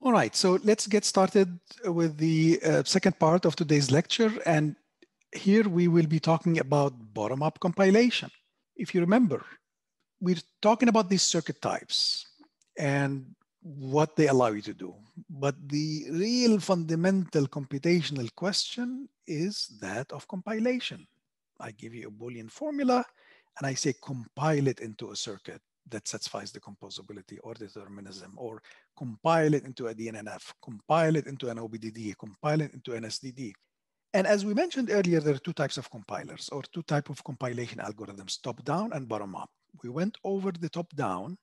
All right, so let's get started with the uh, second part of today's lecture. And here we will be talking about bottom-up compilation. If you remember, we're talking about these circuit types and what they allow you to do. But the real fundamental computational question is that of compilation. I give you a Boolean formula and I say compile it into a circuit that satisfies decomposability or determinism, or compile it into a DNNF, compile it into an OBDD, compile it into an SDD. And as we mentioned earlier, there are two types of compilers or two type of compilation algorithms, top-down and bottom-up. We went over the top-down,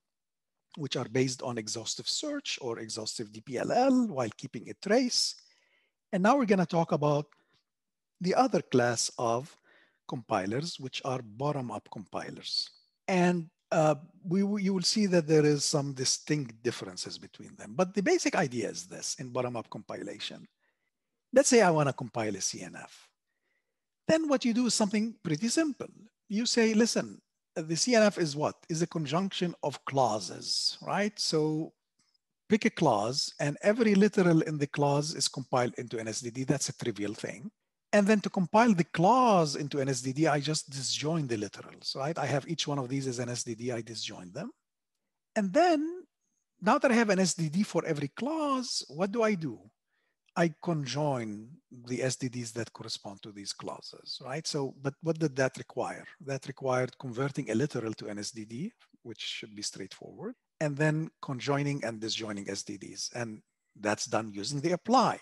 which are based on exhaustive search or exhaustive DPLL while keeping a trace. And now we're gonna talk about the other class of compilers, which are bottom-up compilers. And uh, we, you will see that there is some distinct differences between them. But the basic idea is this in bottom-up compilation. Let's say I want to compile a CNF. Then what you do is something pretty simple. You say, listen, the CNF is what? Is a conjunction of clauses, right? So pick a clause and every literal in the clause is compiled into an SDD. That's a trivial thing. And then to compile the clause into an SDD, I just disjoin the literals, right? I have each one of these as an SDD, I disjoin them. And then now that I have an SDD for every clause, what do I do? I conjoin the SDDs that correspond to these clauses, right? So, but what did that require? That required converting a literal to an SDD, which should be straightforward, and then conjoining and disjoining SDDs. And that's done using the apply.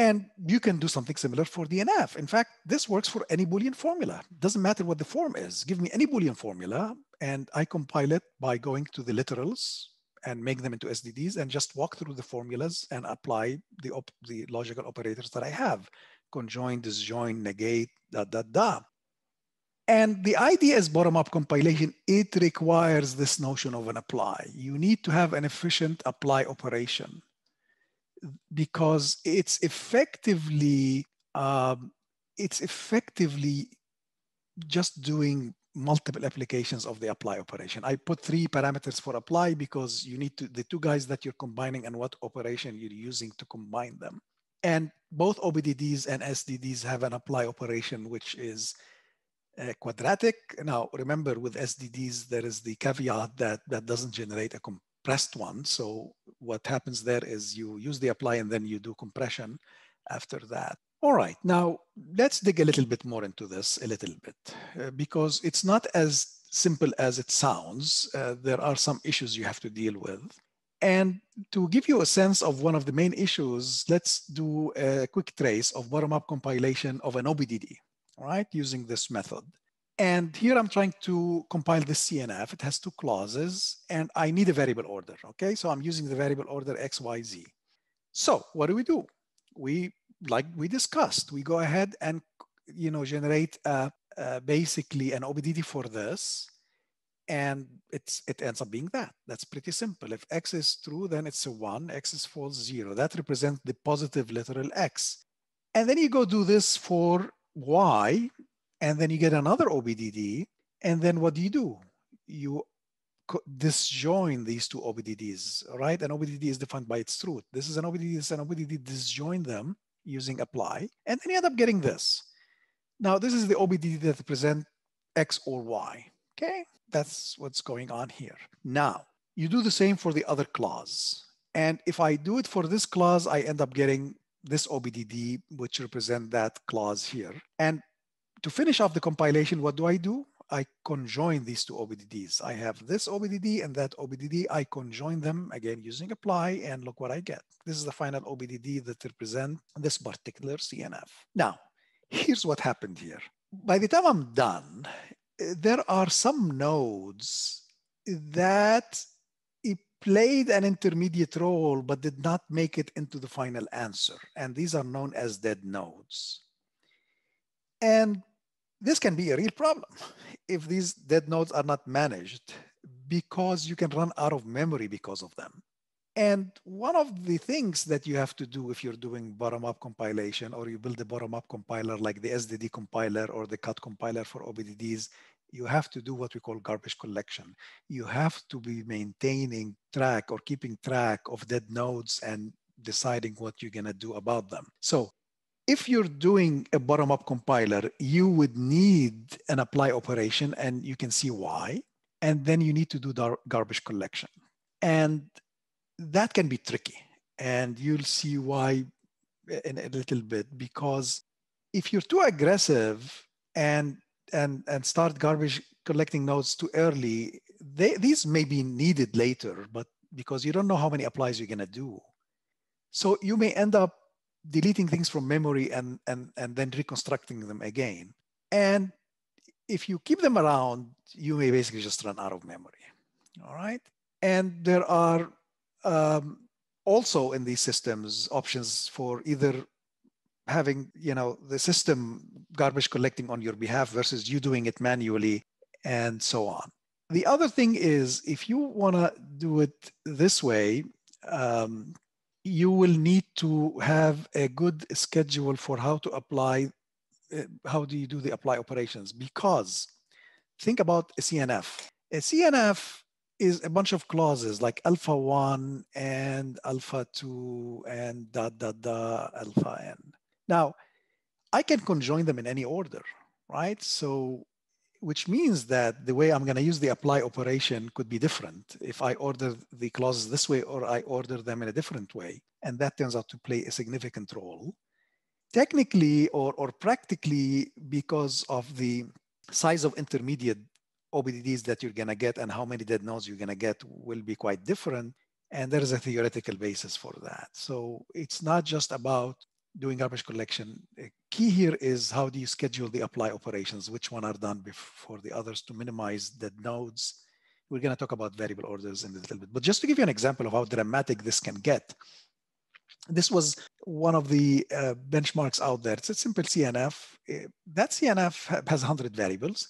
And you can do something similar for DNF. In fact, this works for any Boolean formula. Doesn't matter what the form is. Give me any Boolean formula and I compile it by going to the literals and make them into SDDs and just walk through the formulas and apply the, the logical operators that I have. Conjoin, disjoin, negate, da, da, da. And the idea is bottom-up compilation. It requires this notion of an apply. You need to have an efficient apply operation because it's effectively um, it's effectively just doing multiple applications of the apply operation. I put three parameters for apply because you need to the two guys that you're combining and what operation you're using to combine them. And both OBDDs and SDDs have an apply operation which is uh, quadratic. Now, remember with SDDs, there is the caveat that that doesn't generate a compressed one. So what happens there is you use the apply and then you do compression after that. All right, now let's dig a little bit more into this a little bit uh, because it's not as simple as it sounds. Uh, there are some issues you have to deal with. And to give you a sense of one of the main issues, let's do a quick trace of bottom-up compilation of an OBDD, right, using this method. And here I'm trying to compile the CNF. It has two clauses and I need a variable order, okay? So I'm using the variable order X, Y, Z. So what do we do? We, like we discussed, we go ahead and, you know, generate uh, uh, basically an OBDD for this and it's it ends up being that. That's pretty simple. If X is true, then it's a one, X is false, zero. That represents the positive literal X. And then you go do this for Y, and then you get another OBDD, and then what do you do? You disjoin these two OBDDs, right? An OBDD is defined by its truth. This is an OBDD, this is an OBDD, disjoin them using apply, and then you end up getting this. Now, this is the OBDD that represent X or Y, okay? That's what's going on here. Now, you do the same for the other clause. And if I do it for this clause, I end up getting this OBDD, which represent that clause here. And to finish off the compilation, what do I do? I conjoin these two OBDDs. I have this OBDD and that OBDD. I conjoin them again using apply and look what I get. This is the final OBDD that represent this particular CNF. Now, here's what happened here. By the time I'm done, eh, there are some nodes that played an intermediate role but did not make it into the final answer. And these are known as dead nodes. And this can be a real problem if these dead nodes are not managed because you can run out of memory because of them. And one of the things that you have to do if you're doing bottom-up compilation or you build a bottom-up compiler like the SDD compiler or the CUDD compiler for OBDDs you have to do what we call garbage collection. You have to be maintaining track or keeping track of dead nodes and deciding what you're going to do about them. So if you're doing a bottom-up compiler, you would need an apply operation, and you can see why. And then you need to do garbage collection. And that can be tricky. And you'll see why in a little bit, because if you're too aggressive and and and start garbage collecting nodes too early, they, these may be needed later, but because you don't know how many applies you're going to do. So you may end up deleting things from memory and, and, and then reconstructing them again. And if you keep them around, you may basically just run out of memory. All right. And there are um, also in these systems options for either having you know the system garbage collecting on your behalf versus you doing it manually and so on the other thing is if you want to do it this way um, you will need to have a good schedule for how to apply uh, how do you do the apply operations? Because think about a cnf a cnf is a bunch of clauses like alpha 1 and alpha 2 and dot dot dot alpha n. Now, I can conjoin them in any order, right? So, which means that the way I'm going to use the apply operation could be different if I order the clauses this way or I order them in a different way. And that turns out to play a significant role. Technically or, or practically, because of the size of intermediate OBDDs that you're going to get and how many dead nodes you're going to get will be quite different. And there is a theoretical basis for that. So it's not just about doing garbage collection. A key here is how do you schedule the apply operations, which one are done before the others to minimize the nodes. We're going to talk about variable orders in a little bit. But just to give you an example of how dramatic this can get, this was one of the uh, benchmarks out there. It's a simple CNF. Uh, that CNF has 100 variables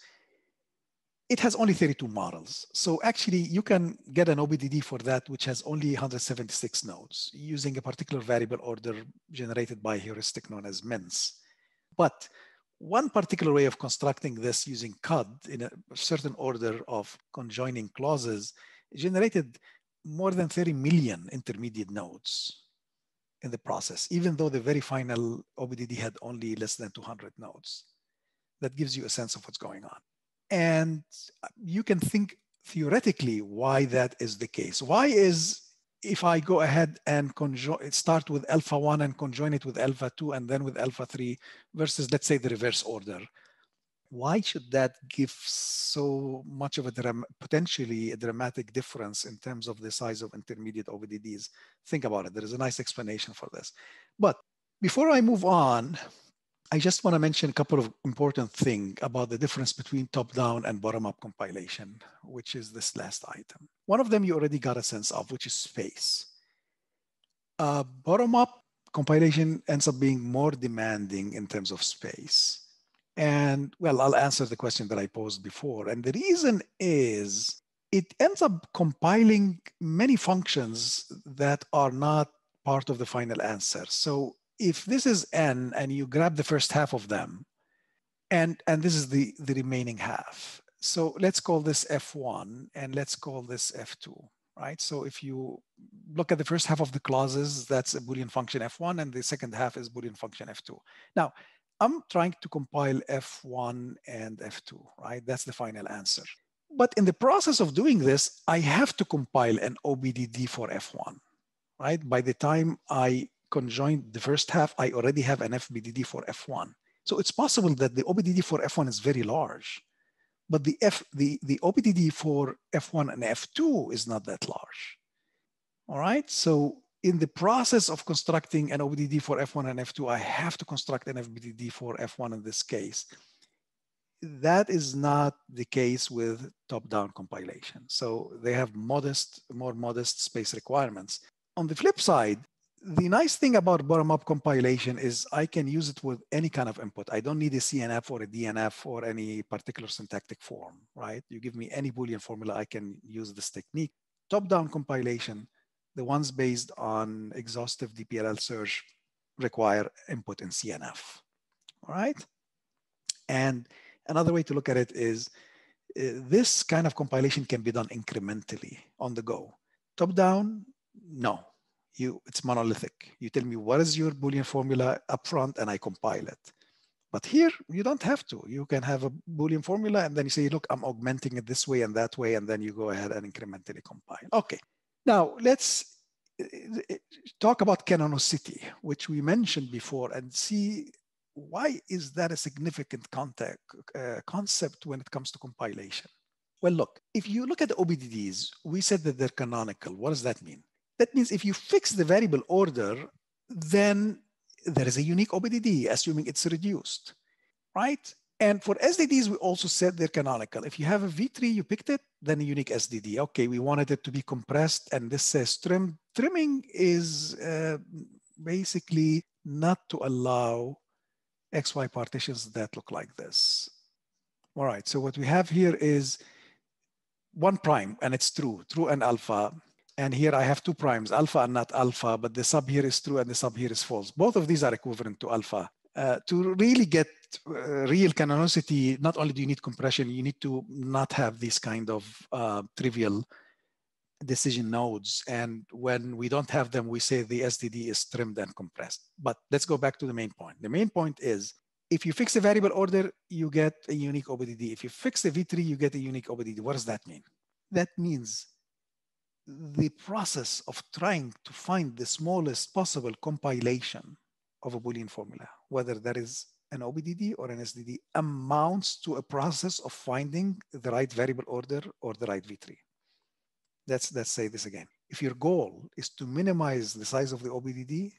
it has only 32 models. So actually you can get an OBDD for that, which has only 176 nodes using a particular variable order generated by heuristic known as MINCE. But one particular way of constructing this using CUDD in a certain order of conjoining clauses generated more than 30 million intermediate nodes in the process, even though the very final OBDD had only less than 200 nodes. That gives you a sense of what's going on. And you can think theoretically why that is the case. Why is if I go ahead and start with alpha 1 and conjoin it with alpha 2 and then with alpha 3 versus, let's say, the reverse order, why should that give so much of a potentially a dramatic difference in terms of the size of intermediate OBDDs? Think about it. There is a nice explanation for this. But before I move on, I just want to mention a couple of important things about the difference between top-down and bottom-up compilation, which is this last item. One of them you already got a sense of, which is space. Uh, bottom-up compilation ends up being more demanding in terms of space. And well, I'll answer the question that I posed before. And the reason is it ends up compiling many functions that are not part of the final answer. So if this is n and you grab the first half of them, and, and this is the, the remaining half. So let's call this F1 and let's call this F2, right? So if you look at the first half of the clauses, that's a Boolean function F1 and the second half is Boolean function F2. Now, I'm trying to compile F1 and F2, right? That's the final answer. But in the process of doing this, I have to compile an OBDD for F1, right? By the time I conjoin the first half, I already have an FBDD for F1. So it's possible that the OBDD for F1 is very large, but the F the, the OBDD for F1 and F2 is not that large. All right. So in the process of constructing an OBDD for F1 and F2, I have to construct an FBDD for F1 in this case. That is not the case with top-down compilation. So they have modest, more modest space requirements. On the flip side, the nice thing about bottom-up compilation is I can use it with any kind of input. I don't need a CNF or a DNF or any particular syntactic form, right? You give me any Boolean formula, I can use this technique. Top-down compilation, the ones based on exhaustive DPLL search require input in CNF, all right? And another way to look at it is Uh, this kind of compilation can be done incrementally on the go. Top down, no. You, it's monolithic. You tell me what is your Boolean formula upfront and I compile it. But here, you don't have to. You can have a Boolean formula and then you say, look, I'm augmenting it this way and that way, and then you go ahead and incrementally compile. Okay, now let's uh, uh, talk about canonicity, which we mentioned before, and see why is that a significant uh, concept when it comes to compilation? Well, look, if you look at the OBDDs, we said that they're canonical. What does that mean? That means if you fix the variable order, then there is a unique OBDD, assuming it's reduced, right? And for SDDs, we also said they're canonical. If you have a vtree, you picked it, then a unique SDD. Okay, we wanted it to be compressed, and this says trim. Trimming is uh, basically not to allow XY partitions that look like this. All right, so what we have here is one prime, and it's true, true and alpha. And here I have two primes, alpha and not alpha, but the sub here is true and the sub here is false. Both of these are equivalent to alpha. Uh, to really get uh, real canonicity, not only do you need compression, you need to not have these kind of uh, trivial decision nodes. And when we don't have them, we say the SDD is trimmed and compressed. But let's go back to the main point. The main point is if you fix a variable order, you get a unique OBDD. If you fix the vtree, you get a unique OBDD. What does that mean? That means the process of trying to find the smallest possible compilation of a Boolean formula, whether that is an OBDD or an SDD, amounts to a process of finding the right variable order or the right vtree let's, let's say this again. If your goal is to minimize the size of the OBDD,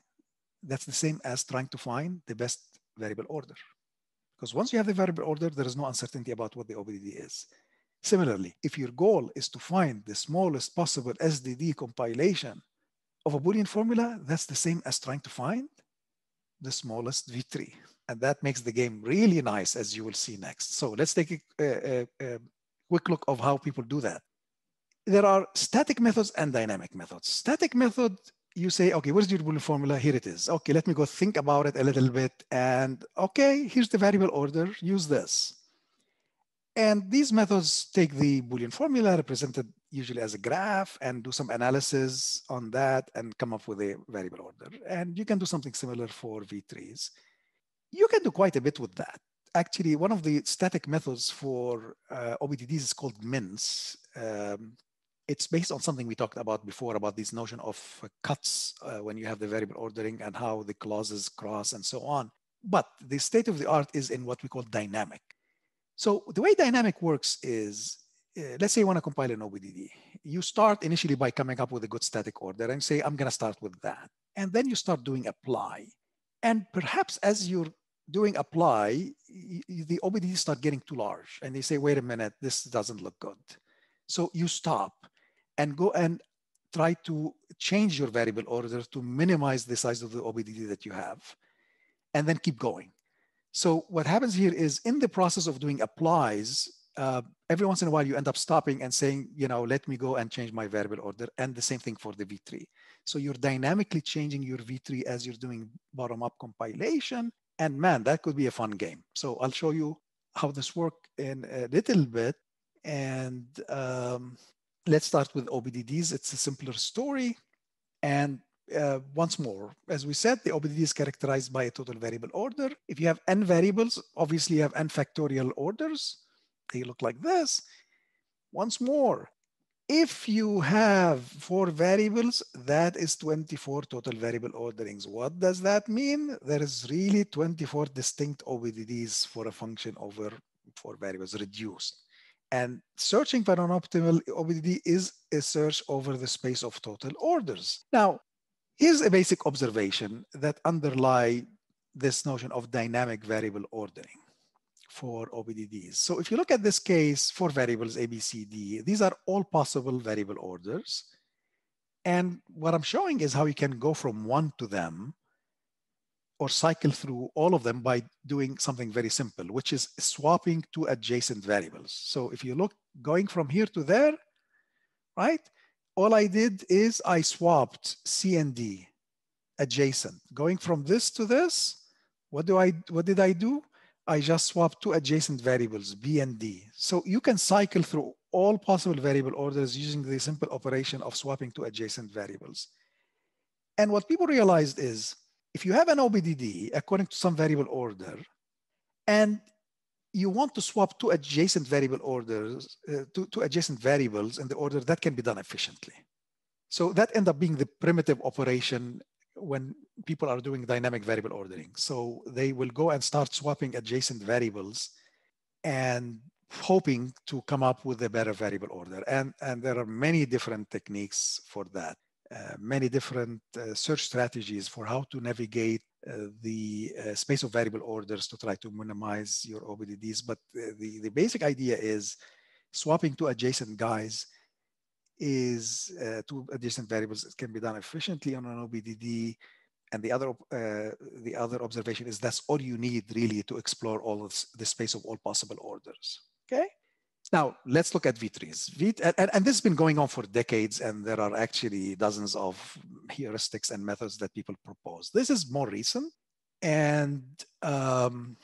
that's the same as trying to find the best variable order. Because once you have the variable order, there is no uncertainty about what the OBDD is. Similarly, if your goal is to find the smallest possible SDD compilation of a Boolean formula, that's the same as trying to find the smallest vtree. And that makes the game really nice, as you will see next. So let's take a, a, a quick look of how people do that there are static methods and dynamic methods. Static method, you say, okay, where's your Boolean formula? Here it is. Okay, let me go think about it a little bit. And okay, here's the variable order, use this. And these methods take the Boolean formula represented usually as a graph and do some analysis on that and come up with a variable order. And you can do something similar for vtrees. You can do quite a bit with that. Actually, one of the static methods for uh, OBDDs is called MINCE. Um, it's based on something we talked about before about this notion of uh, cuts uh, when you have the variable ordering and how the clauses cross and so on. But the state of the art is in what we call dynamic. So the way dynamic works is, uh, let's say you want to compile an OBDD. You start initially by coming up with a good static order and say, I'm going to start with that. And then you start doing apply. And perhaps as you're doing apply, the OBDDs start getting too large. And they say, wait a minute, this doesn't look good. So you stop and go and try to change your variable order to minimize the size of the OBDD that you have, and then keep going. So what happens here is in the process of doing applies, uh, every once in a while you end up stopping and saying, you know, let me go and change my variable order. And the same thing for the vtree. So you're dynamically changing your vtree as you're doing bottom-up compilation. And man, that could be a fun game. So I'll show you how this works in a little bit. And um, let's start with OBDDs. It's a simpler story. And uh, once more, as we said, the OBDD is characterized by a total variable order. If you have n variables, obviously you have n factorial orders. They look like this. Once more, if you have four variables, that is 24 total variable orderings. What does that mean? There is really 24 distinct OBDDs for a function over four variables reduced. And searching for an optimal OBDD is a search over the space of total orders. Now, here's a basic observation that underlie this notion of dynamic variable ordering for OBDDs. So if you look at this case for variables A, B, C, D, these are all possible variable orders. And what I'm showing is how you can go from one to them or cycle through all of them by doing something very simple, which is swapping two adjacent variables. So if you look going from here to there, right? All I did is I swapped C and D adjacent. Going from this to this, what do I what did I do? I just swapped two adjacent variables, B and D. So you can cycle through all possible variable orders using the simple operation of swapping two adjacent variables. And what people realized is if you have an OBDD according to some variable order, and you want to swap two adjacent variable orders, uh, two, two adjacent variables in the order that can be done efficiently. So that end up being the primitive operation when people are doing dynamic variable ordering. So they will go and start swapping adjacent variables and hoping to come up with a better variable order. And, and there are many different techniques for that. Uh, many different uh, search strategies for how to navigate the uh, space of variable orders to try to minimize your OBDDs. But the, the basic idea is swapping two adjacent guys is uh, two adjacent variables can be done efficiently on an OBDD. And the other, uh, the other observation is that's all you need really to explore all of the space of all possible orders, okay? Now, let's look at vtrees. V and, and, this has been going on for decades, and there are actually dozens of heuristics and methods that people propose. This is more recent. And um,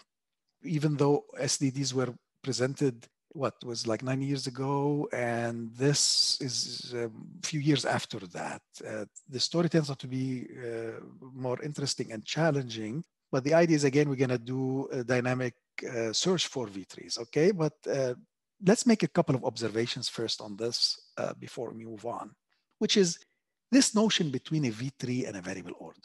even though SDDs were presented, what was like nine years ago, and this is a few years after that. Uh, the story tends to be uh, more interesting and challenging. But the idea is, again, we're going to do a dynamic uh, search for vtrees, okay? But uh, let's make a couple of observations first on this uh, before we move on, which is this notion between a vtree and a variable order.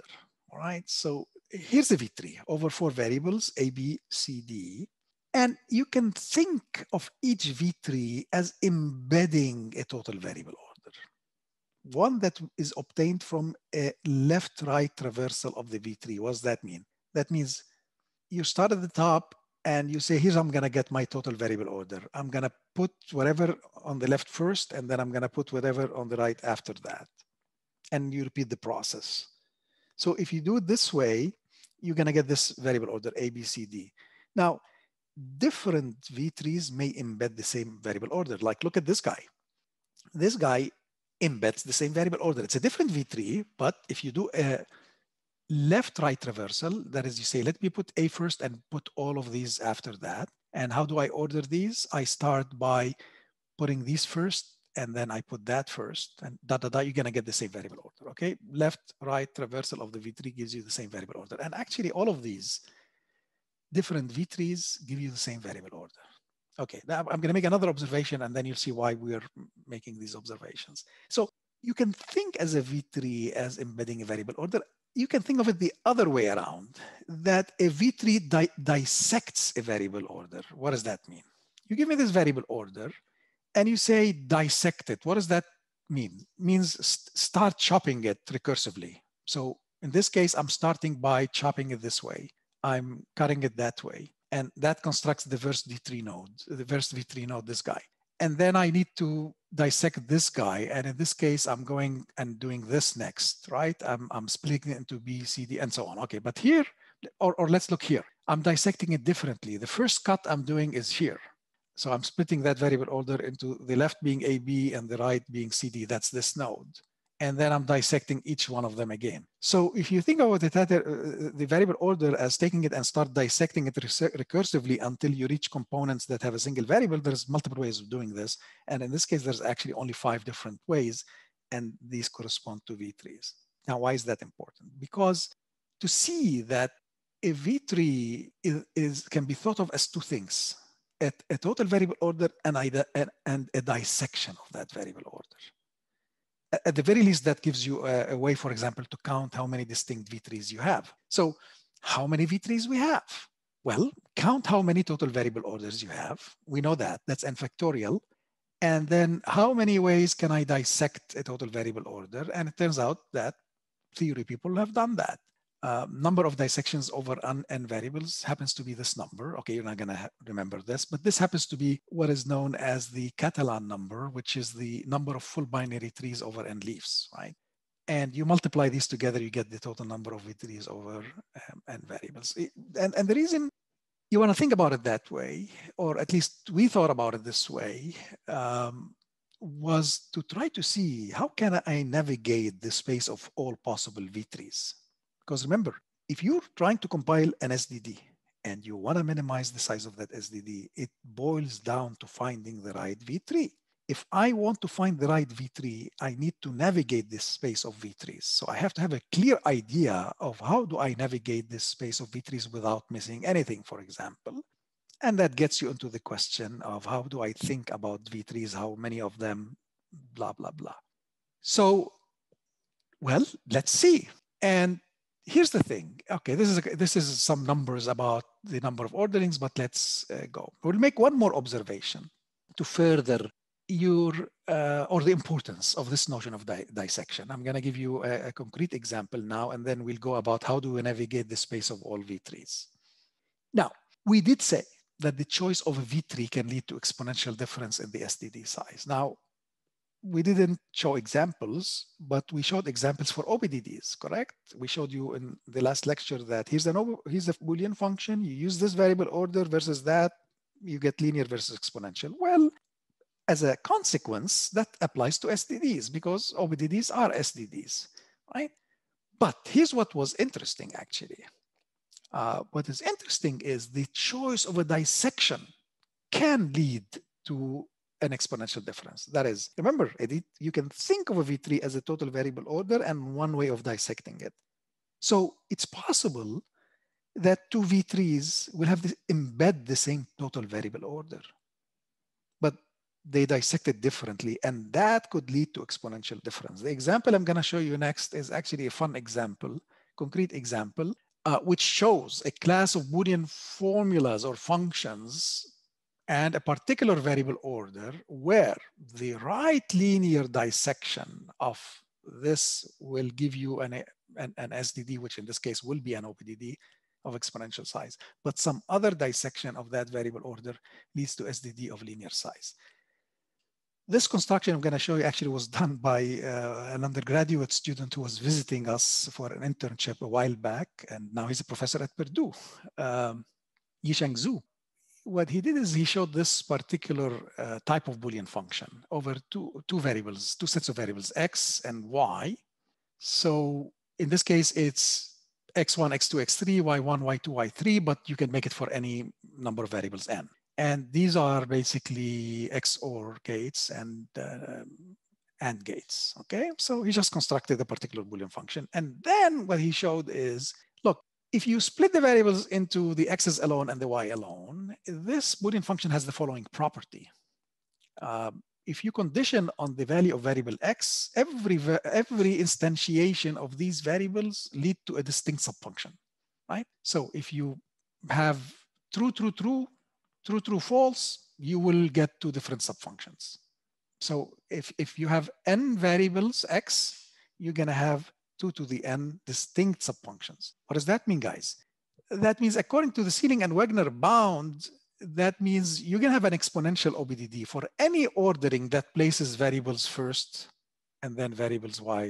All right, so here's a vtree over four variables, A, B, C, D. And you can think of each vtree as embedding a total variable order. One that is obtained from a left-right traversal of the vtree. What does that mean? That means you start at the top and you say, here's I'm going to get my total variable order. I'm going to put whatever on the left first, and then I'm going to put whatever on the right after that. And you repeat the process. So if you do it this way, you're going to get this variable order, A, B, C, D. Now, different vtrees may embed the same variable order. Like, look at this guy. This guy embeds the same variable order. It's a different vtree, but if you do a left right reversal, that is you say, let me put A first and put all of these after that. And how do I order these? I start by putting these first, and then I put that first, and da da da, you're gonna get the same variable order, okay? Left, right traversal of the vtree gives you the same variable order. And actually all of these different vtrees give you the same variable order. Okay, now I'm gonna make another observation and then you'll see why we're making these observations. So you can think as a vtree as embedding a variable order you can think of it the other way around, that a vtree di dissects a variable order. What does that mean? You give me this variable order and you say dissect it. What does that mean? It means st start chopping it recursively. So in this case, I'm starting by chopping it this way. I'm cutting it that way. And that constructs the first vtree node, the first vtree node, this guy and then I need to dissect this guy. And in this case, I'm going and doing this next, right? I'm, I'm splitting it into B, C, D, and so on. Okay, but here, or, or let's look here. I'm dissecting it differently. The first cut I'm doing is here. So I'm splitting that variable order into the left being AB and the right being CD. That's this node and then I'm dissecting each one of them again. So if you think about it, uh, the variable order as taking it and start dissecting it recursively until you reach components that have a single variable, there's multiple ways of doing this. And in this case, there's actually only five different ways, and these correspond to vtrees. Now, why is that important? Because to see that a vtree is, is can be thought of as two things, a, a total variable order and, either, and, and a dissection of that variable order at the very least, that gives you a, a, way, for example, to count how many distinct vtrees you have. So how many vtrees we have? Well, count how many total variable orders you have. We know that, that's n factorial. And then how many ways can I dissect a total variable order? And it turns out that theory people have done that uh, number of dissections over n variables happens to be this number. Okay, you're not going to remember this, but this happens to be what is known as the Catalan number, which is the number of full binary trees over n leaves, right? And you multiply these together, you get the total number of V trees over um, n variables. And, and the reason you want to think about it that way, or at least we thought about it this way, um, was to try to see how can I navigate the space of all possible vtrees because remember, if you're trying to compile an SDD and you want to minimize the size of that SDD, it boils down to finding the right vtree. If I want to find the right vtree, I need to navigate this space of vtrees. So I have to have a clear idea of how do I navigate this space of vtrees without missing anything, for example. And that gets you into the question of how do I think about vtrees, how many of them, blah, blah, blah. So, well, let's see. And here's the thing. Okay, this is a, this is some numbers about the number of orderings, but let's uh, go. We'll make one more observation to further your uh, or the importance of this notion of di dissection. I'm going to give you a, a, concrete example now, and then we'll go about how do we navigate the space of all vtrees. Now, we did say that the choice of a vtree can lead to exponential difference in the SDD size. Now, we didn't show examples, but we showed examples for OBDDs, correct? We showed you in the last lecture that here's an here's a Boolean function, you use this variable order versus that, you get linear versus exponential. Well, as a consequence, that applies to SDDs because OBDDs are SDDs, right? But here's what was interesting actually. Uh, what is interesting is the choice of a dissection can lead to an exponential difference. That is, remember, Edith, you can think of a vtree as a total variable order and one way of dissecting it. So it's possible that two vtrees will have this, embed the same total variable order, but they dissect it differently, and that could lead to exponential difference. The example I'm going to show you next is actually a fun example, concrete example, uh, which shows a class of Boolean formulas or functions and a particular variable order where the right linear dissection of this will give you an, an, an, SDD, which in this case will be an OBDD of exponential size, but some other dissection of that variable order leads to SDD of linear size. This construction I'm going to show you actually was done by uh, an undergraduate student who was visiting us for an internship a while back, and now he's a professor at Purdue, um, Yexiang Xue what he did is he showed this particular uh, type of Boolean function over two, two variables, two sets of variables, x and y. So in this case, it's x1, x2, x3, y1, y2, y3, but you can make it for any number of variables n. And these are basically XOR gates and uh, AND gates, okay? So he just constructed a particular Boolean function. And then what he showed is if you split the variables into the x's alone and the y alone, this Boolean function has the following property. Um, if you condition on the value of variable x, every, every instantiation of these variables lead to a distinct subfunction, right? So if you have true, true, true, true, true, false, you will get two different subfunctions. So if, if you have n variables x, you're gonna have 2 to the n distinct subfunctions. What does that mean, guys? That means according to the Sieling and Wegener bound, that means you're gonna have an exponential OBDD for any ordering that places variables first and then variables y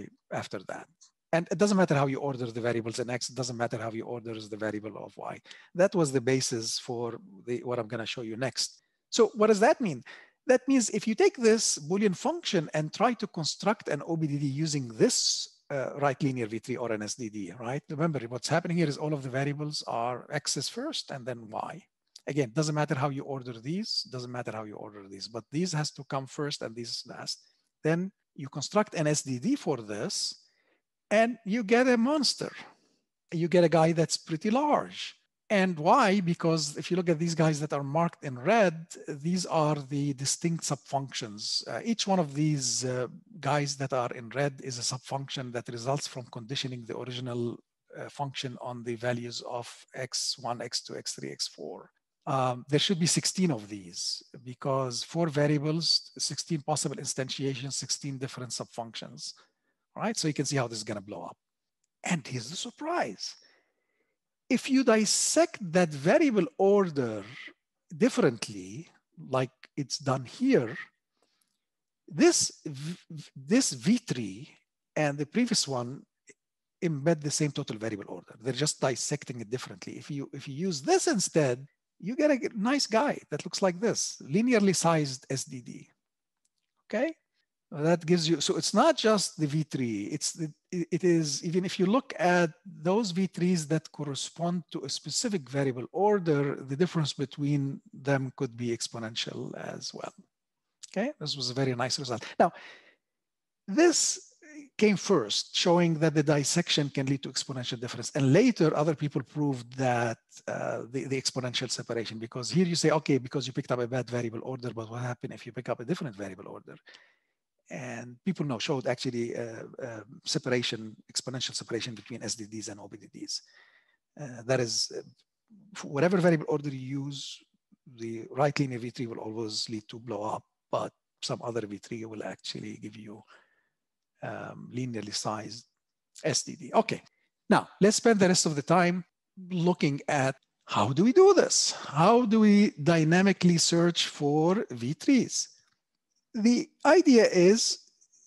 after that. And it doesn't matter how you order the variables in x, it doesn't matter how you order the variable of y. That was the basis for the, what I'm gonna show you next. So what does that mean? That means if you take this Boolean function and try to construct an OBDD using this uh, right linear vtree or an SDD, right? Remember, what's happening here is all of the variables are x's first and then y. Again, doesn't matter how you order these, doesn't matter how you order these, but these has to come first and these last. Then you construct an SDD for this and you get a monster. You get a guy that's pretty large. And why? Because if you look at these guys that are marked in red, these are the distinct subfunctions. Uh, each one of these uh, guys that are in red is a subfunction that results from conditioning the original uh, function on the values of x1, x2, x3, x4. Um, there should be 16 of these because four variables, 16 possible instantiations, 16 different subfunctions. Right, so you can see how this is going to blow up. And here's the surprise if you dissect that variable order differently, like it's done here, this, this vtree and the previous one embed the same total variable order. They're just dissecting it differently. If you, if you use this instead, you get a nice guy that looks like this, linearly sized SDD. Okay? That gives you so it's not just the vtree it's the, it is even if you look at those vtrees that correspond to a specific variable order the difference between them could be exponential as well okay this was a very nice result now this came first, showing that the dissection can lead to exponential difference. And later, other people proved that uh, the, the exponential separation, because here you say, okay, because you picked up a bad variable order, but what happened if you pick up a different variable order? And people know showed actually uh, uh, separation, exponential separation between SDDs and OBDDs. Uh, that is, uh, whatever variable order you use, the right linear vtree will always lead to blow up, but some other vtree will actually give you um, linearly sized SDD. Okay, now let's spend the rest of the time looking at how do we do this? How do we dynamically search for vtrees? The idea is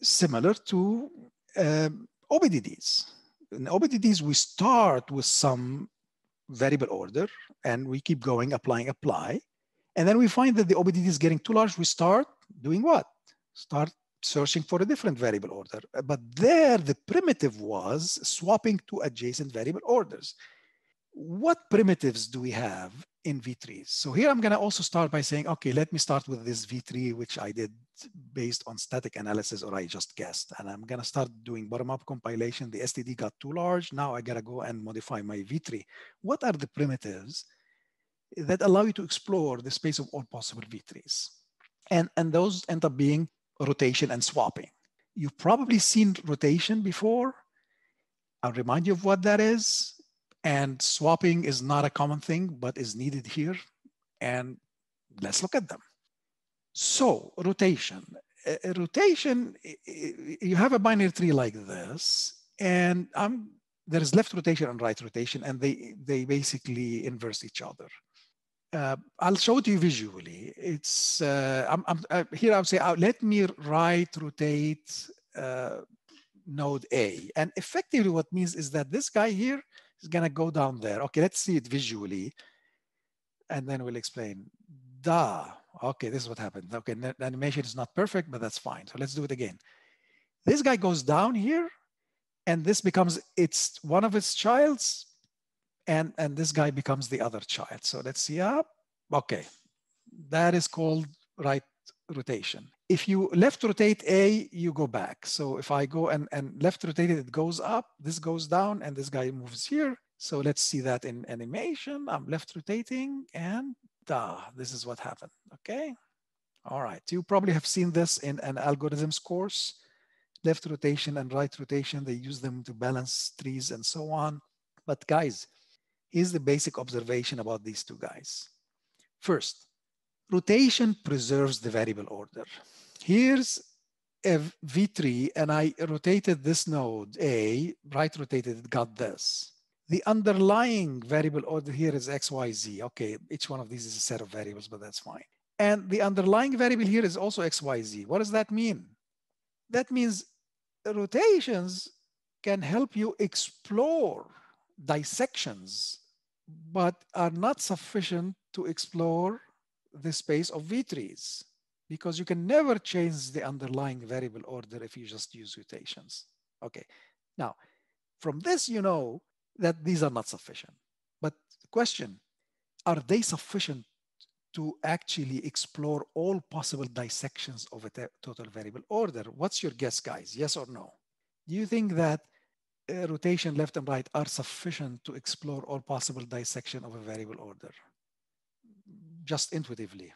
similar to um, OBDDs. In OBDDs, we start with some variable order and we keep going, applying, apply. And then we find that the OBDD is getting too large. We start doing what? Start searching for a different variable order. But there, the primitive was swapping two adjacent variable orders. What primitives do we have in vtrees? So here I'm going to also start by saying, okay, let me start with this vtree, which I did based on static analysis or I just guessed. And I'm to start doing bottom-up compilation. The SDD got too large. Now I got to go and modify my vtree. What are the primitives that allow you to explore the space of all possible vtrees? And, and those end up being rotation and swapping. You've probably seen rotation before. I'll remind you of what that is. And swapping is not a common thing, but is needed here. And let's look at them. So rotation. A, rotation, you have a binary tree like this, and um, there is left rotation and right rotation, and they, they basically inverse each other uh, I'll show it to you visually. It's uh, I'm, I'm, uh, here. I'll say, uh, let me right rotate uh, node A, and effectively, what means is that this guy here is gonna go down there. Okay, let's see it visually, and then we'll explain. Da. Okay, this is what happened. Okay, the animation is not perfect, but that's fine. So let's do it again. This guy goes down here, and this becomes it's one of its childs and, and this guy becomes the other child. So let's see up. Okay, that is called right rotation. If you left rotate A, you go back. So if I go and, and left rotate it, it goes up, this goes down, and this guy moves here. So let's see that in animation. I'm left rotating and ah, this is what happened, okay? All right, you probably have seen this in an algorithms course, left rotation and right rotation. They use them to balance trees and so on. But guys, is the basic observation about these two guys. First, rotation preserves the variable order. Here's a vtree and I rotated this node A, right rotated it, got this. The underlying variable order here is XYZ. Okay, each one of these is a set of variables, but that's fine. And the underlying variable here is also XYZ. What does that mean? That means rotations can help you explore dissections but are not sufficient to explore the space of V trees because you can never change the underlying variable order if you just use rotations. Okay, now from this you know that these are not sufficient. But the question, are they sufficient to actually explore all possible dissections of a total variable order? What's your guess, guys? Yes or no? Do you think that uh, rotation left and right are sufficient to explore all possible dissection of a variable order, just intuitively.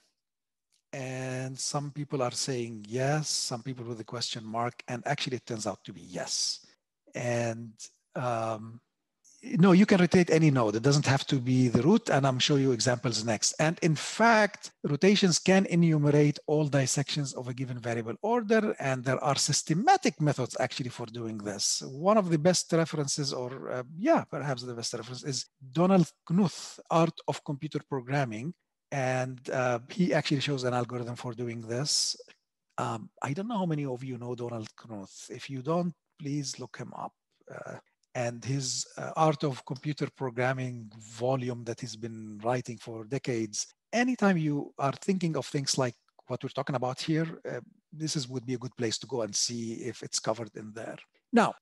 And some people are saying yes, some people with a question mark, and actually it turns out to be yes. And um, no, you can rotate any node. It doesn't have to be the root, and I'm show you examples next. And in fact, rotations can enumerate all dissections of a given variable order, and there are systematic methods actually for doing this. One of the best references, or uh, yeah, perhaps the best reference, is Donald Knuth, Art of Computer Programming, and uh, he actually shows an algorithm for doing this. Um, I don't know how many of you know Donald Knuth. If you don't, please look him up. Uh, and his uh, art of computer programming volume that he's been writing for decades anytime you are thinking of things like what we're talking about here uh, this is would be a good place to go and see if it's covered in there. Now,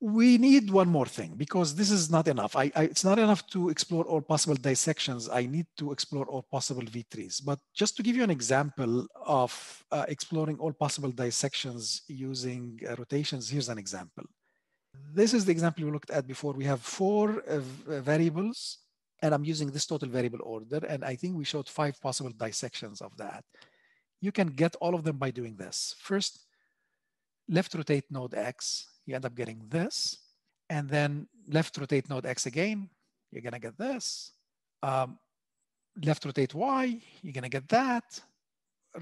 we need one more thing because this is not enough. I, I, it's not enough to explore all possible dissections. I need to explore all possible V-trees. But just to give you an example of uh, exploring all possible dissections using uh, rotations, here's an example. This is the example we looked at before. We have four uh, variables, and I'm using this total variable order. And I think we showed five possible dissections of that. You can get all of them by doing this. First, left rotate node X, you end up getting this. And then left rotate node X again, you're gonna get this. Um, left rotate Y, you're gonna get that.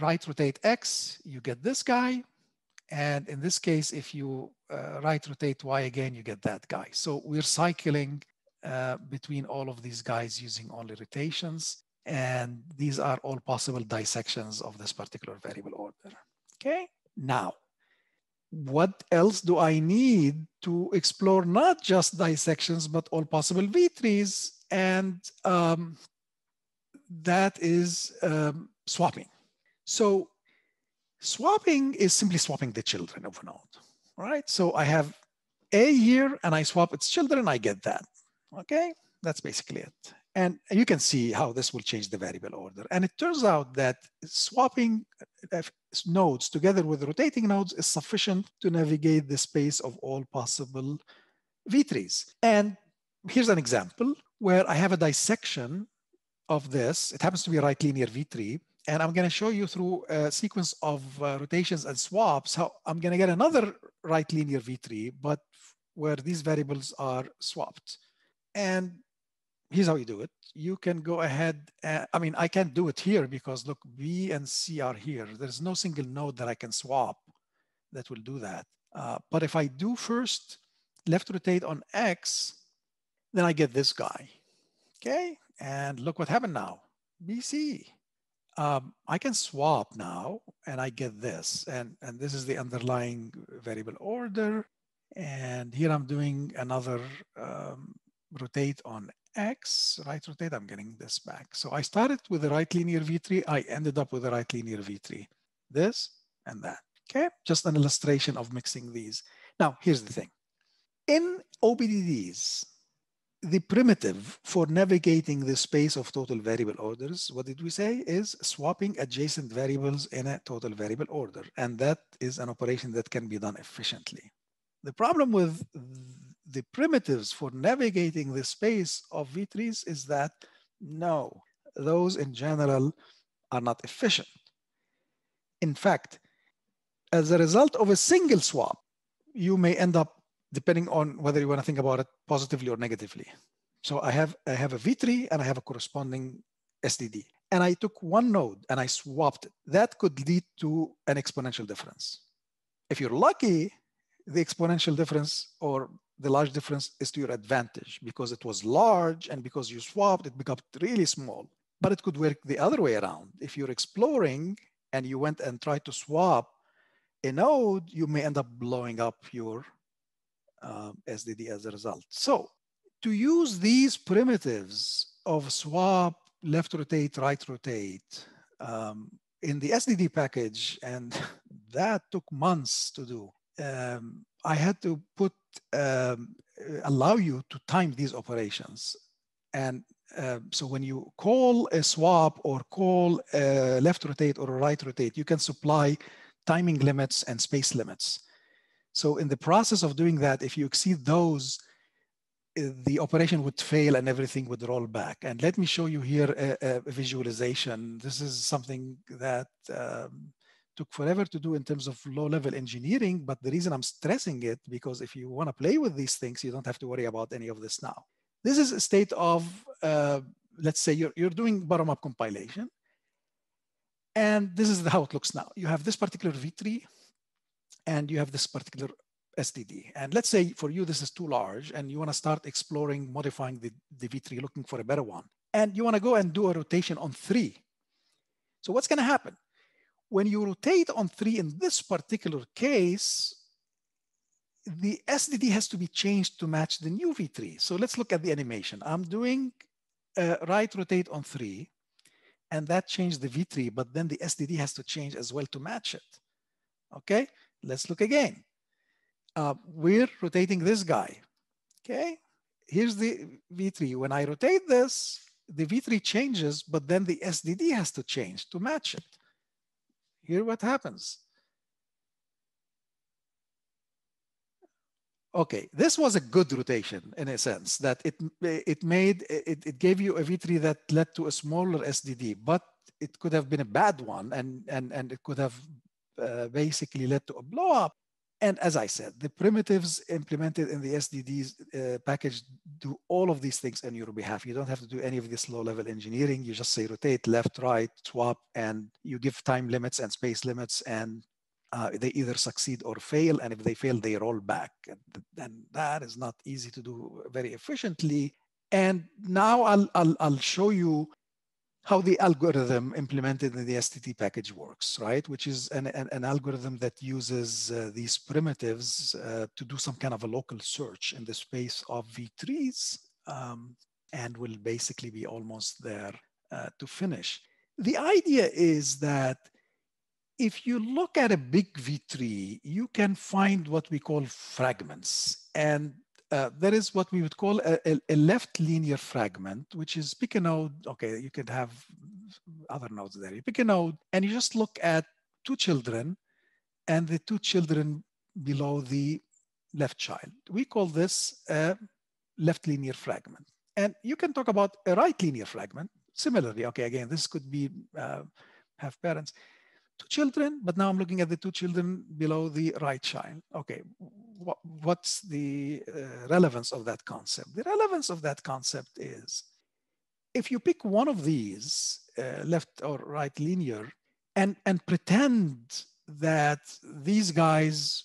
Right rotate X, you get this guy. And in this case, if you uh, right rotate Y again, you get that guy. So we're cycling uh, between all of these guys using only rotations. And these are all possible dissections of this particular variable order. Okay, now what else do I need to explore not just dissections, but all possible V-trees? And um, that is um, swapping. So swapping is simply swapping the children of a node, right? So I have A here and I swap its children, I get that, okay? That's basically it. And you can see how this will change the variable order. And it turns out that swapping uh, nodes together with rotating nodes is sufficient to navigate the space of all possible V-trees. And here's an example where I have a dissection of this. It happens to be a right linear V-tree. And I'm going to show you through a sequence of uh, rotations and swaps how I'm going to get another right linear vtree, but where these variables are swapped. And here's how you do it. You can go ahead. And, I mean, I can't do it here because look, B and C are here. There's no single node that I can swap that will do that. Uh, but if I do first left rotate on X, then I get this guy. Okay, and look what happened now. BC. Um, I can swap now and I get this. And, and this is the underlying variable order. And here I'm doing another um, rotate on X, right rotate, I'm getting this back. So I started with the right linear vtree. I ended up with the right linear vtree. This and that, okay? Just an illustration of mixing these. Now, here's the thing. In OBDDs, the primitive for navigating the space of total variable orders, what did we say, is swapping adjacent variables in a total variable order. And that is an operation that can be done efficiently. The problem with the primitives for navigating the space of V-trees is that no, those in general are not efficient. In fact, as a result of a single swap, you may end up depending on whether you want to think about it positively or negatively. So I have I have a vtree and I have a corresponding SDD. And I took one node and I swapped it. That could lead to an exponential difference. If you're lucky, the exponential difference or the large difference is to your advantage because it was large and because you swapped, it became really small. But it could work the other way around. If you're exploring and you went and tried to swap a node, you may end up blowing up your um, SDD as a result. So to use these primitives of swap, left rotate, right rotate um, in the SDD package, and that took months to do. Um, I had to put um, allow you to time these operations. And uh, so when you call a swap or call a left rotate or a right rotate, you can supply timing limits and space limits. So in the process of doing that, if you exceed those, uh, the operation would fail and everything would roll back. And let me show you here a, a visualization. This is something that um, took forever to do in terms of low level engineering. But the reason I'm stressing it, because if you want to play with these things, you don't have to worry about any of this now. This is a state of, uh, let's say you're, you're doing bottom up compilation. And this is how it looks now. You have this particular V-tree and you have this particular SDD. And let's say for you, this is too large and you want to start exploring, modifying the, the vtree, looking for a better one. And you want to go and do a rotation on three. So what's going to happen? When you rotate on three in this particular case, the SDD has to be changed to match the new vtree. So let's look at the animation. I'm doing a right rotate on three, and that changed the vtree, but then the SDD has to change as well to match it. Okay, let's look again. Uh, we're rotating this guy. Okay, here's the vtree. When I rotate this, the vtree changes, but then the SDD has to change to match it. Here what happens. Okay, this was a good rotation in a sense that it it made it, it gave you a vtree that led to a smaller SDD, but it could have been a bad one and and and it could have uh, basically led to a blow up. And as I said, the primitives implemented in the SDDs uh, package do all of these things on your behalf. You don't have to do any of this low level engineering. You just say rotate left, right, swap, and you give time limits and space limits and uh, they either succeed or fail. And if they fail, they roll back. And that is not easy to do very efficiently. And now I'll, I'll, I'll show you how the algorithm implemented in the SDD package works, right? Which is an, an, an algorithm that uses uh, these primitives uh, to do some kind of a local search in the space of vtrees um, and will basically be almost there uh, to finish. The idea is that if you look at a big vtree, you can find what we call fragments. And uh, there is what we would call a, a, a, left linear fragment, which is pick a node. Okay, you could have other nodes there. You pick a node and you just look at two children and the two children below the left child. We call this a left linear fragment. And you can talk about a right linear fragment. Similarly, okay, again, this could be uh, have parents two children, but now I'm looking at the two children below the right child. Okay, what, what's the uh, relevance of that concept? The relevance of that concept is if you pick one of these, uh, left or right linear, and, and pretend that these guys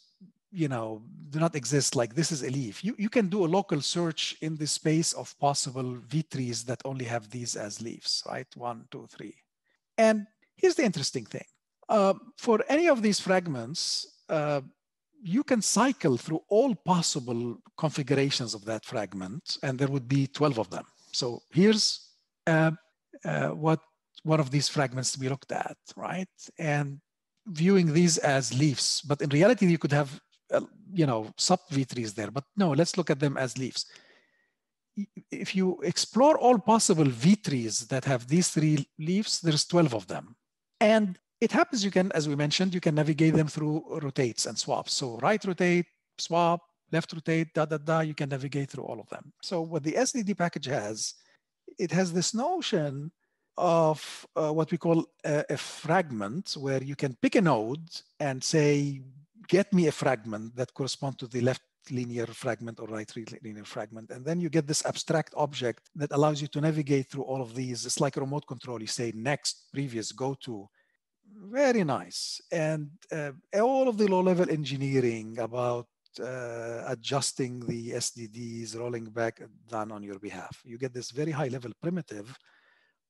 you know do not exist like this is a leaf you, you can do a local search in the space of possible v trees that only have these as leaves right one two three and here's the interesting thing uh, for any of these fragments, uh, you can cycle through all possible configurations of that fragment, and there would be 12 of them. So here's uh, uh what one of these fragments we looked at, right? And viewing these as leaves, but in reality, you could have, uh, you know, sub vtrees there, but no, let's look at them as leaves. If you explore all possible vtrees that have these three leaves, there's 12 of them. And it happens you can, as we mentioned, you can navigate them through rotates and swaps. So right rotate, swap, left rotate, da, da, da, you can navigate through all of them. So what the SDD package has, it has this notion of uh, what we call a, a, fragment where you can pick a node and say, get me a fragment that corresponds to the left linear fragment or right linear fragment. And then you get this abstract object that allows you to navigate through all of these. It's like a remote control. You say next, previous, go to, very nice. And uh, all of the low level engineering about uh, adjusting the SDDs, rolling back done on your behalf. You get this very high level primitive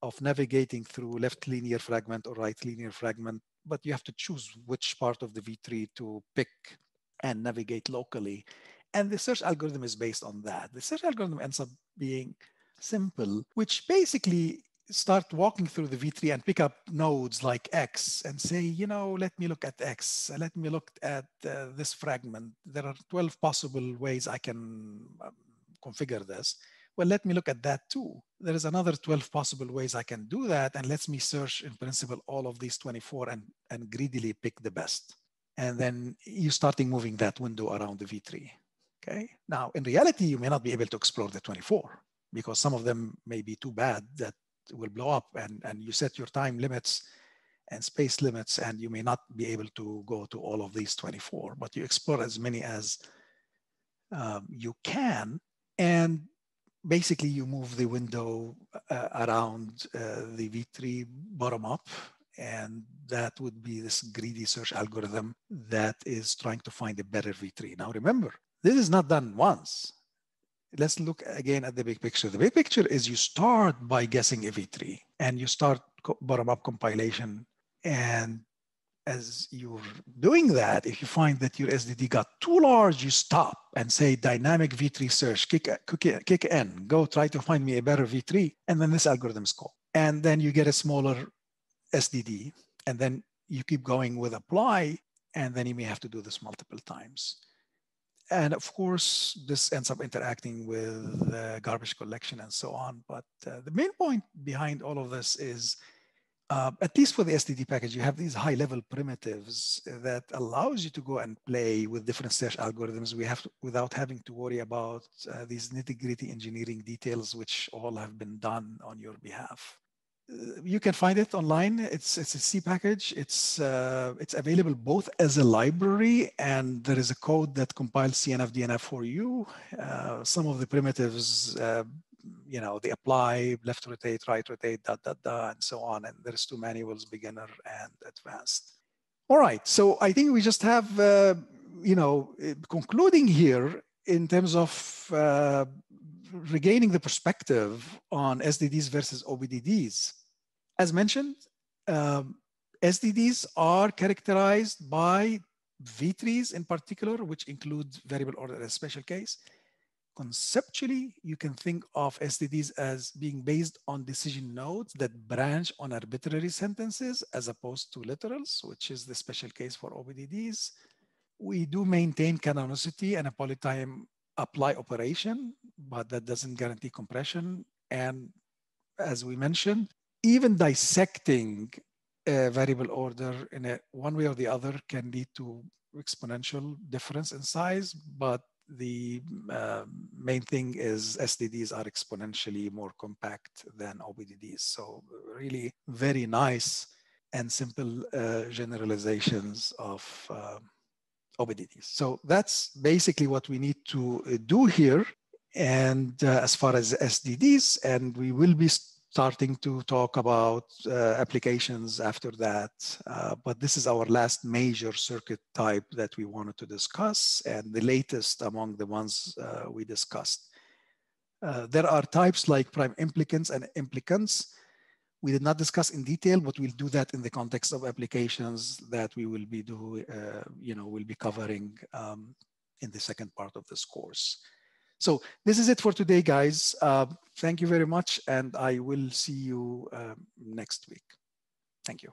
of navigating through left linear fragment or right linear fragment, but you have to choose which part of the vtree to pick and navigate locally. And the search algorithm is based on that. The search algorithm ends up being simple, which basically start walking through the vtree and pick up nodes like X and say, you know, let me look at X, let me look at uh, this fragment. There are 12 possible ways I can um, configure this. Well, let me look at that too. There is another 12 possible ways I can do that. And let me search in principle all of these 24 and, and greedily pick the best. And then you starting moving that window around the vtree. Okay. Now, in reality, you may not be able to explore the 24 because some of them may be too bad that will blow up and, and you set your time limits and space limits and you may not be able to go to all of these 24, but you explore as many as um, you can. And basically you move the window uh, around uh, the vtree bottom up and that would be this greedy search algorithm that is trying to find a better vtree. Now remember, this is not done once let's look again at the big picture. The big picture is you start by guessing a vtree and you start bottom-up compilation. And as you're doing that, if you find that your SDD got too large, you stop and say dynamic vtree search, kick, kick, kick in, go try to find me a better vtree. And then this algorithm is called. And then you get a smaller SDD. And then you keep going with apply and then you may have to do this multiple times. And of course, this ends up interacting with uh, garbage collection and so on. But uh, the main point behind all of this is, uh, at least for the SDD package, you have these high level primitives that allows you to go and play with different search algorithms we have to, without having to worry about uh, these nitty gritty engineering details, which all have been done on your behalf. Uh, you can find it online. It's it's a C package. It's uh, it's available both as a library and there is a code that compiles CNF DNF for you. Uh, some of the primitives, uh, you know, they apply left rotate, right rotate, da da da, and so on. And there's two manuals, beginner and advanced. All right. So I think we just have, uh, you know, concluding here in terms of uh, regaining the perspective on SDDs versus OBDDs. As mentioned, um, SDDs are characterized by V-trees in particular, which include variable order as special case. Conceptually, you can think of SDDs as being based on decision nodes that branch on arbitrary sentences as opposed to literals, which is the special case for OBDDs. We do maintain canonicity and a polytime apply operation, but that doesn't guarantee compression. And as we mentioned, even dissecting a variable order in a one way or the other can lead to exponential difference in size, but the uh, main thing is SDDs are exponentially more compact than OBDDs. So really very nice and simple uh, generalizations of uh, OBDDs. So that's basically what we need to uh, do here. And uh, as far as SDDs, and we will be starting to talk about uh, applications after that. Uh, but this is our last major circuit type that we wanted to discuss and the latest among the ones uh, we discussed. Uh, there are types like prime implicants and implicants we did not discuss in detail, but we'll do that in the context of applications that we will be do, uh, you know, we'll be covering um, in the second part of this course. So this is it for today, guys. Uh, thank you very much, and I will see you uh, next week. Thank you.